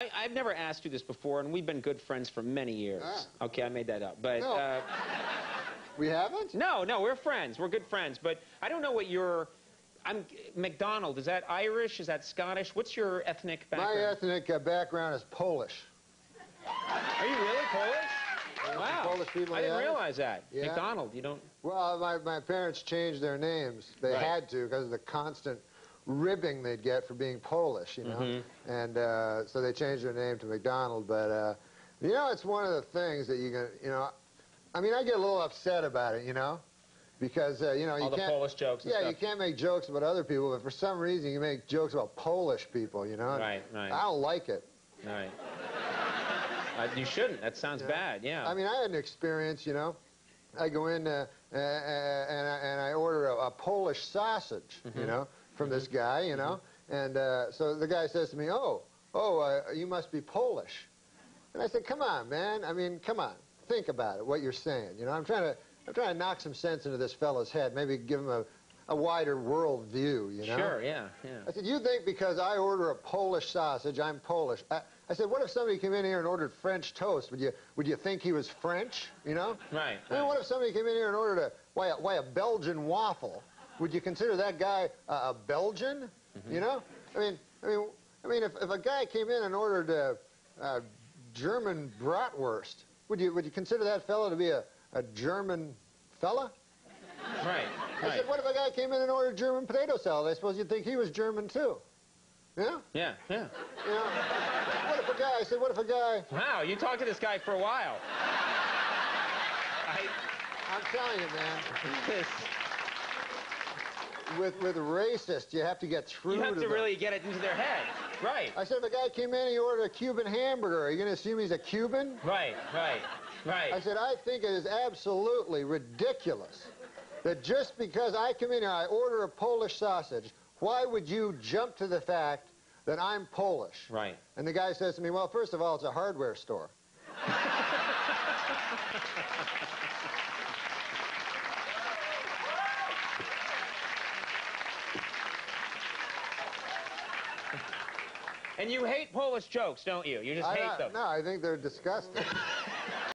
I, I've never asked you this before, and we've been good friends for many years. Ah. Okay, I made that up. But No. uh, We haven't? no, no, we're friends. We're good friends. But I don't know what your. I'm Macdonald. Is that Irish? Is that Scottish? What's your ethnic background? My ethnic uh, background is Polish. Are you really Polish? Wow. Polish people, I didn't realize that. Yeah. Macdonald. You don't. Well, my, my parents changed their names. They Right. had to because of the constant ribbing they'd get for being Polish, you know. Mm-hmm. And uh, so they changed their name to Macdonald. But, uh, you know, it's one of the things that you can, you know, I mean, I get a little upset about it, you know, because, uh, you know, All you the can't. Polish jokes yeah, stuff. you can't make jokes about other people, but for some reason you make jokes about Polish people, you know. Right, right. I don't like it. All right. Uh, you shouldn't. That sounds Yeah. bad. Yeah. I mean, I had an experience, you know. I go in uh, uh, and, I, and I order a, a Polish sausage, you know, from this guy, you know. And uh, so the guy says to me, oh, oh, uh, you must be Polish. And I said, come on, man. I mean, come on. Think about it, what you're saying. You know, I'm trying to, I'm trying to knock some sense into this fellow's head, maybe give him a, a wider world view, you know. Sure. Yeah. Yeah. I said, you think because I order a Polish sausage, I'm Polish. I, I said, what if somebody came in here and ordered French toast? Would you, would you think he was French, you know? Right. I mean, right. what if somebody came in here and ordered a, why, a, why a Belgian waffle? Would you consider that guy a, a Belgian, Mm-hmm. you know? I mean, I mean, I mean, if, if a guy came in and ordered a, a German bratwurst, would you, would you consider that fellow to be a, a German fella? Right. I Right. said, what if a guy came in and ordered German potato salad? I suppose you'd think he was German too. Yeah? Yeah. Yeah. You know? What if a guy, I said, what if a guy, Wow. You talked to this guy for a while. I, I'm telling you, man, this, with, with racist, you have to get through you have to them. really get it into their head. Right. I said, if a guy came in and he ordered a Cuban hamburger, are you going to assume he's a Cuban? Right. Right. Right. I said, I think it is absolutely ridiculous that just because I come in here, I order a Polish sausage, why would you jump to the fact that I'm Polish? Right. And the guy says to me, well, first of all, it's a hardware store. And you hate Polish jokes, don't you? You just I, hate them. No, I think they're disgusting.